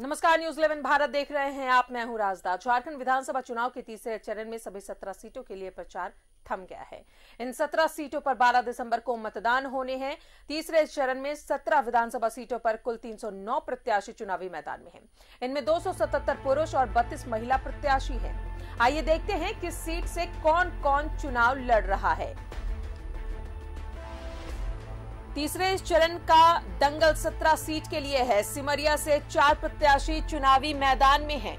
नमस्कार news eleven Bharat देख रहे हैं आप। मैं हूँ राजदा। झारखंड विधानसभा चुनाव के तीसरे चरण में सभी सत्रह सीटों के लिए प्रचार थम गया है। इन सत्रह सीटों पर 12 दिसंबर को मतदान होने हैं। तीसरे चरण में सत्रह विधानसभा सीटों पर कुल 309 प्रत्याशी चुनावी मैदान में हैं। इनमें 277 पुरुष और 32 महिला प्रत्याशी हैं। आइए देखते हैं किस सीट से कौन कौन चुनाव लड़ रहा है। तीसरे चरण का दंगल सत्रह सीट के लिए है। सिमरिया से चार प्रत्याशी चुनावी मैदान में हैं।